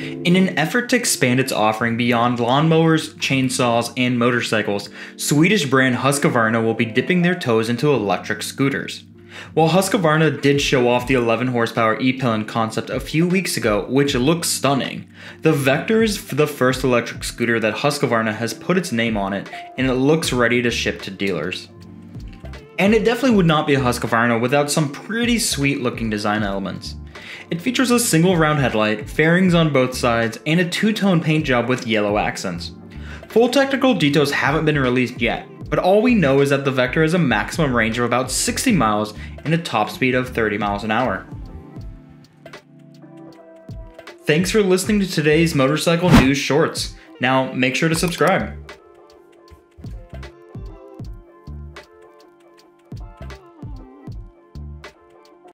In an effort to expand its offering beyond lawnmowers, chainsaws, and motorcycles, Swedish brand Husqvarna will be dipping their toes into electric scooters. While Husqvarna did show off the 11 horsepower E-Pilen concept a few weeks ago, which looks stunning, the Vektorr is the first electric scooter that Husqvarna has put its name on it, and it looks ready to ship to dealers. And it definitely would not be a Husqvarna without some pretty sweet looking design elements. It features a single round headlight, fairings on both sides, and a two-tone paint job with yellow accents. Full technical details haven't been released yet, but all we know is that the Vektorr has a maximum range of about 60 miles and a top speed of 30 miles an hour. Thanks for listening to today's Motorcycle News Shorts. Now, make sure to subscribe.